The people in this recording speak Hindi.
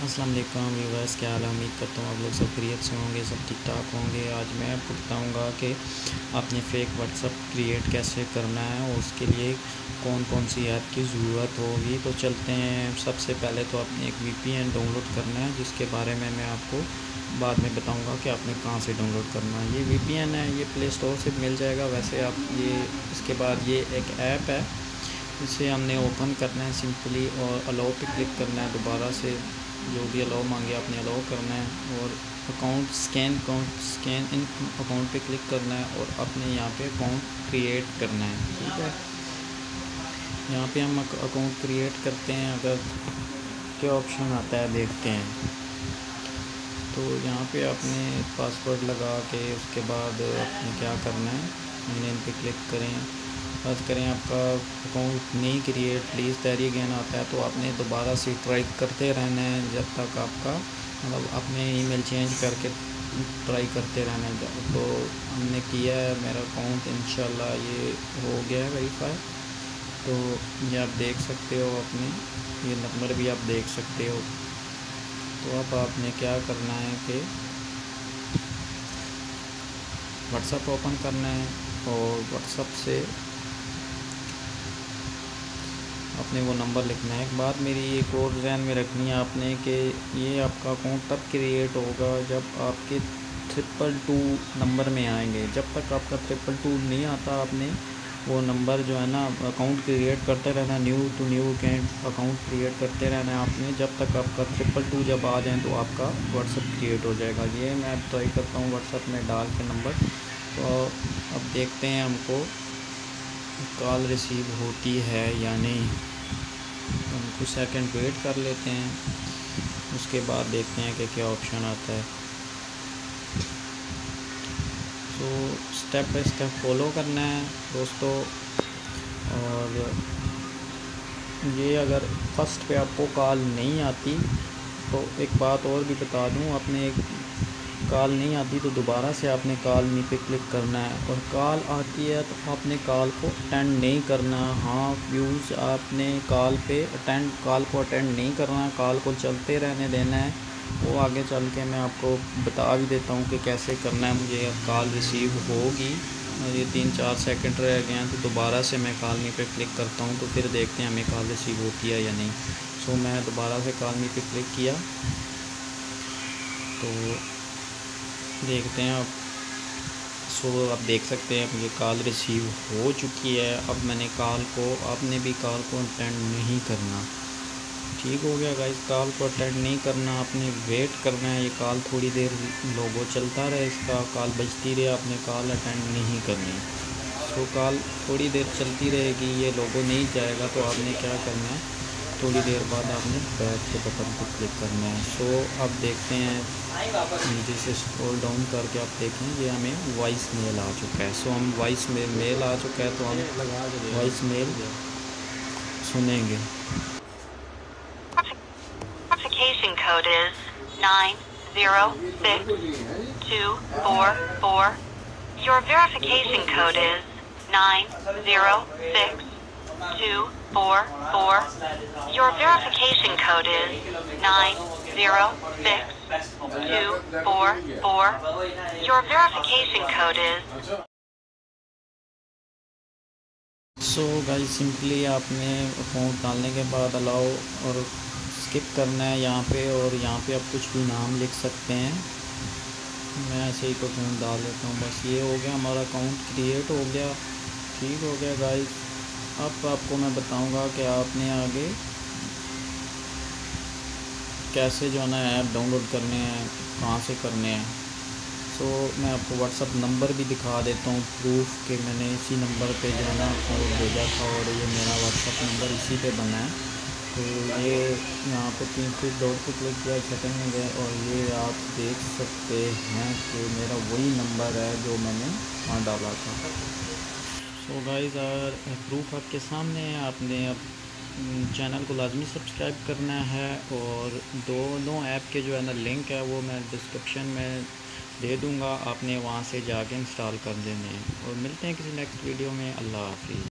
अस्सलाम वालेकुम व्यूवर्स क्या हाल है? उम्मीद करता हूँ आप लोग सब खरीत से होंगे, सब ठीक ठाक होंगे। आज मैं आपको बताऊँगा कि आपने फ़ेक व्हाट्सअप क्रिएट कैसे करना है और उसके लिए कौन कौन सी ऐप की ज़रूरत होगी। तो चलते हैं। सबसे पहले तो आपने एक वीपीएन डाउनलोड करना है, जिसके बारे में मैं आपको बाद में बताऊँगा कि आपने कहाँ से डाउनलोड करना है। ये वीपीएन है, ये प्ले स्टोर से मिल जाएगा। वैसे आप ये, इसके बाद ये एक ऐप है इसे हमने ओपन करना है सिंपली और अलाउ पे क्लिक करना है, दोबारा से जो भी अलाउ मांगे आपने अलाउ करना है और account scan account scan in account पे क्लिक करना है और अपने यहाँ पे अकाउंट क्रिएट करना है, ठीक है? यहाँ पे हम अकाउंट क्रिएट करते हैं, अगर क्या ऑप्शन आता है देखते हैं। तो यहाँ पे आपने पासवर्ड लगा के उसके बाद आपने क्या करना है मैंने इन पर क्लिक करें। बात करें आपका अकाउंट नहीं क्रिएट प्लीज़ तैयारी अगेन आता है तो आपने दोबारा से ट्राई करते रहना है जब तक आपका मतलब अपने ईमेल चेंज करके ट्राई करते रहना है। तो हमने किया है, मेरा अकाउंट इंशाल्लाह ये हो गया है वेरीफाई तो ये आप देख सकते हो अपने, ये नंबर भी आप देख सकते हो। तो अब आपने क्या करना है कि व्हाट्सअप ओपन करना है और व्हाट्सअप से अपने वो नंबर लिखना है। एक बात मेरी एक और जहन में रखनी है आपने कि ये आपका अकाउंट तब क्रिएट होगा जब आपके ट्रिपल टू नंबर में आएँगे। जब तक आपका ट्रिपल टू नहीं आता आपने, वो नंबर जो है ना अकाउंट क्रिएट करते रहना new to new can't account create करते रहना आपने। जब तक आपका ट्रिपल टू जब आ जाए तो आपका व्हाट्सअप क्रिएट हो जाएगा। ये मैं ट्राई करता हूँ व्हाट्सअप में डाल के नंबर। तो अब देखते हैं हमको कॉल रिसीव होती है या नहीं। कुछ सेकंड वेट कर लेते हैं। उसके बाद देखते हैं कि क्या ऑप्शन आता है। तो स्टेप बाई स्टेप फॉलो करना है दोस्तों। और ये अगर फ़र्स्ट पे आपको कॉल नहीं आती तो एक बात और भी बता दूँ। अपने एक कॉल नहीं आती तो दोबारा से आपने कॉल मी पे क्लिक करना है। और कॉल आती है तो आपने कॉल को अटेंड नहीं करना। हाँ व्यूज़ आपने कॉल पे अटेंड कॉल को अटेंड नहीं करना कॉल को चलते रहने देना है। वो आगे चल के मैं आपको बता भी देता हूँ कि कैसे करना है। मुझे अब कॉल रिसीव होगी ये तीन चार सेकंड रह गए हैं तो दोबारा से मैं कॉल मी पे क्लिक करता हूँ तो फिर देखते हैं हमें कॉल रिसीव होती है या नहीं। सो मैं दोबारा से कॉल मी पे क्लिक किया। तो देखते हैं आप। सो, आप देख सकते हैं मुझे कॉल रिसीव हो चुकी है। अब मैंने कॉल को, आपने भी कॉल को अटेंड नहीं करना। ठीक हो गया गाइस कॉल को अटेंड नहीं करना, आपने वेट करना है। ये कॉल थोड़ी देर लोगों चलता रहे इसका कॉल बजती रहे, आपने कॉल अटेंड नहीं करनी। सो कॉल थोड़ी देर चलती रहेगी, ये लोगों नहीं जाएगा तो आपने क्या करना है? थोड़ी देर बाद आपने बैक के बटन को क्लिक करना है। सो अब देखते हैं, नीचे से स्क्रॉल डाउन करके आप देखें, ये हमें वॉइस मेल आ चुका है। सो हम वॉइस में मेल आ चुका है तो हम वॉइस मेल सुनेंगे. Your verification code is nine zero six four four. Your verification code is nine, zero, six, two, four four. Your verification code is. So guys simply आपने अकाउंट डालने के बाद अलाउ और स्किप करना है यहाँ पे और यहाँ पे आप कुछ भी नाम लिख सकते हैं मैं ऐसे ही अकाउंट डाल देता हूँ बस ये हो गया हमारा अकाउंट क्रिएट हो गया ठीक हो गया गाइस अब आपको मैं बताऊँगा कि आपने आगे कैसे जो है ना ऐप डाउनलोड करने हैं, कहाँ से करने हैं। सो मैं आपको व्हाट्सअप नंबर भी दिखा देता हूँ प्रूफ कि मैंने इसी नंबर पे जो है ना कोड भेजा था और ये मेरा व्हाट्सअप नंबर इसी पे बना है। तो ये यहाँ पे तीन फिर डॉट पे क्लिक किया सेकंड में गए और ये आप देख सकते हैं कि मेरा वही नंबर है जो मैंने वहाँ डाला था। सो गाइस आर प्रूफ आपके सामने है। आपने अब चैनल को लाजमी सब्सक्राइब करना है और दोनों ऐप के जो है ना लिंक है, वो मैं डिस्क्रिप्शन में दे दूँगा। आपने वहाँ से जाके इंस्टॉल कर देने और मिलते हैं किसी नेक्स्ट वीडियो में। अल्लाह हाफिज़।